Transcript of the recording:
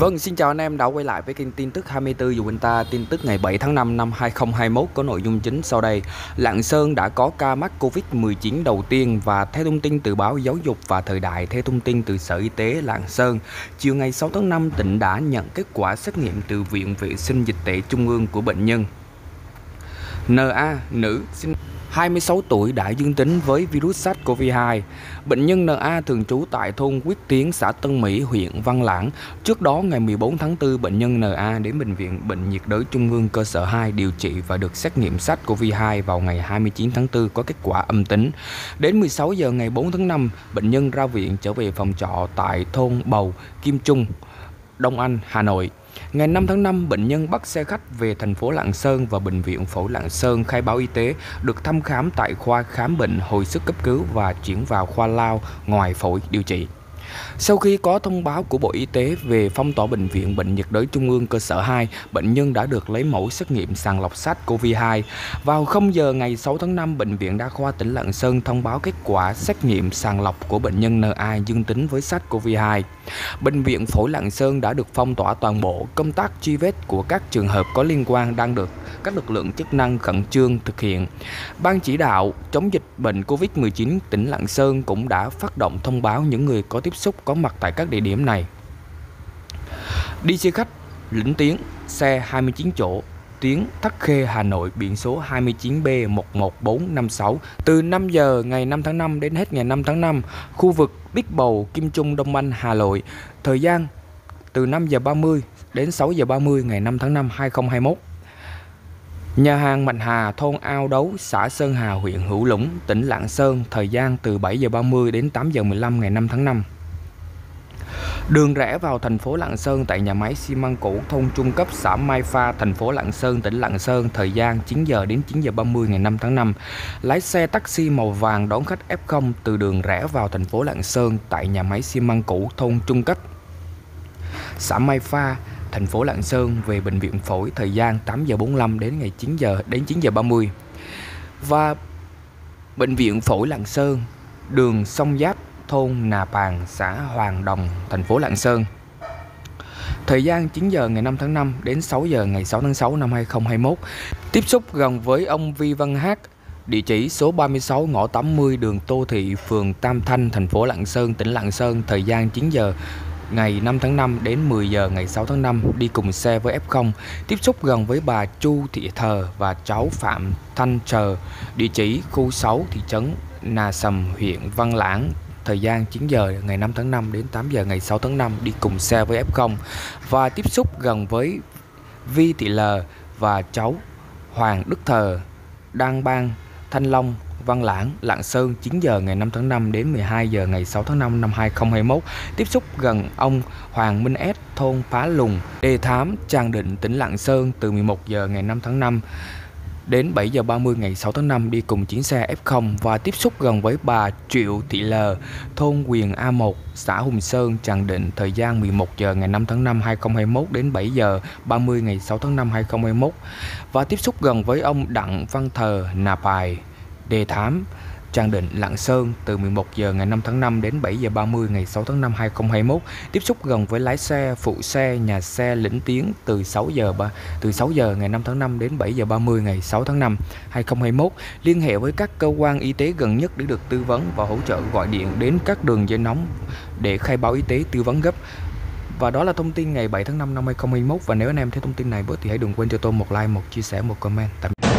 Vâng, xin chào anh em đã quay lại với kênh tin tức 24 dù ta tin tức ngày 7 tháng 5 năm 2021 có nội dung chính sau đây. Lạng Sơn đã có ca mắc Covid-19 đầu tiên và theo thông tin từ báo Giáo dục và Thời đại, theo thông tin từ Sở Y tế Lạng Sơn, chiều ngày 6 tháng 5 tỉnh đã nhận kết quả xét nghiệm từ Viện Vệ sinh Dịch tễ Trung ương của bệnh nhân. NA, nữ, sinh 26 tuổi đã dương tính với virus SARS-CoV-2. Bệnh nhân NA thường trú tại thôn Quyết Tiến, xã Tân Mỹ, huyện Văn Lãng. Trước đó, ngày 14 tháng 4, bệnh nhân NA đến Bệnh viện Bệnh nhiệt đới Trung ương cơ sở 2 điều trị và được xét nghiệm SARS-CoV-2 vào ngày 29 tháng 4 có kết quả âm tính. Đến 16 giờ ngày 4 tháng 5, bệnh nhân ra viện trở về phòng trọ tại thôn Bầu, Kim Trung, Đông Anh, Hà Nội. Ngày 5 tháng 5, bệnh nhân bắt xe khách về thành phố Lạng Sơn và Bệnh viện Phổi Lạng Sơn khai báo y tế, được thăm khám tại khoa khám bệnh hồi sức cấp cứu và chuyển vào khoa lao ngoài phổi điều trị. Sau khi có thông báo của Bộ Y tế về phong tỏa bệnh viện Bệnh nhiệt đới Trung ương cơ sở 2, bệnh nhân đã được lấy mẫu xét nghiệm sàng lọc SARS-CoV-2. Vào 0 giờ ngày 6 tháng 5, Bệnh viện Đa khoa tỉnh Lạng Sơn thông báo kết quả xét nghiệm sàng lọc của bệnh nhân NA dương tính với SARS-CoV-2. Bệnh viện Phổi Lạng Sơn đã được phong tỏa toàn bộ công tác truy vết của các trường hợp có liên quan đang được các lực lượng chức năng khẩn trương thực hiện. Ban chỉ đạo chống dịch bệnh COVID-19 tỉnh Lạng Sơn cũng đã phát động thông báo những người có tiếp xúc có mặt tại các địa điểm này. Đi xe khách lĩnh Tiến, xe 29 chỗ tuyến Thất Khê Hà Nội biển số 29B11456 từ 5 giờ ngày 5 tháng 5 đến hết ngày 5 tháng 5 khu vực Bích Bầu Kim Trung Đông Anh Hà Nội thời gian từ 5 giờ 30 đến 6 giờ 30 ngày 5 tháng 5 2021 Nhà hàng Mạnh Hà, thôn Ao Đấu, xã Sơn Hà, huyện Hữu Lũng, tỉnh Lạng Sơn, thời gian từ 7 giờ 30 đến 8 giờ 15 ngày 5 tháng 5. Đường rẽ vào thành phố Lạng Sơn tại nhà máy xi măng cũ thôn trung cấp xã Mai Pha, thành phố Lạng Sơn, tỉnh Lạng Sơn, thời gian 9 giờ đến 9 giờ 30 ngày 5 tháng 5. Lái xe taxi màu vàng đón khách F0 từ đường rẽ vào thành phố Lạng Sơn tại nhà máy xi măng cũ thôn trung cấp xã Mai Pha, thành phố Lạng Sơn về bệnh viện phổi thời gian 8 giờ 45 đến ngày 9 giờ đến 9 giờ 30. Và bệnh viện phổi Lạng Sơn, đường Sông Giáp, thôn Nà Pàng, xã Hoàng Đồng, thành phố Lạng Sơn. Thời gian 9 giờ ngày 5 tháng 5 đến 6 giờ ngày 6 tháng 6 năm 2021. Tiếp xúc gần với ông Vi Văn Hát, địa chỉ số 36 ngõ 80 đường Tô Thị, phường Tam Thanh, thành phố Lạng Sơn, tỉnh Lạng Sơn, thời gian 9 giờ ngày 5 tháng 5 đến 10 giờ ngày 6 tháng 5 đi cùng xe với F0, tiếp xúc gần với bà Chu Thị Thờ và cháu Phạm Thanh Trờ, địa chỉ khu 6 thị trấn Nà Sầm, huyện Văn Lãng, thời gian 9 giờ ngày 5 tháng 5 đến 8 giờ ngày 6 tháng 5 đi cùng xe với F0 và tiếp xúc gần với Vi Thị L và cháu Hoàng Đức Thờ, Đăng Bang, Thanh Long, Văn Lãng, Lạng Sơn 9 giờ ngày 5 tháng 5 đến 12 giờ ngày 6 tháng 5 năm 2021 tiếp xúc gần ông Hoàng Minh S thôn Phá Lùng, Đề Thám, Tràng Định, tỉnh Lạng Sơn từ 11 giờ ngày 5 tháng 5 đến 7 giờ 30 ngày 6 tháng 5 đi cùng chuyến xe F0 và tiếp xúc gần với bà Triệu Thị L, thôn Quyền A1, xã Hùng Sơn, Tràng Định, thời gian 11 giờ ngày 5 tháng 5 2021 đến 7 giờ 30 ngày 6 tháng 5 2021 và tiếp xúc gần với ông Đặng Văn Thờ, Nà Bài, Đề Thám, Trang Định, Lạng Sơn từ 11 giờ ngày 5 tháng 5 đến 7 giờ 30 ngày 6 tháng 5 2021. Tiếp xúc gần với lái xe, phụ xe, nhà xe lĩnh tiến từ 6 giờ từ 6 giờ ngày 5 tháng 5 đến 7 giờ 30 ngày 6 tháng 5 2021. Liên hệ với các cơ quan y tế gần nhất để được tư vấn và hỗ trợ gọi điện đến các đường dây nóng để khai báo y tế tư vấn gấp. Và đó là thông tin ngày 7 tháng 5 năm 2021 và nếu anh em thấy thông tin này bớt thì hãy đừng quên cho tôi một like, một chia sẻ, một comment. Tạm biệt.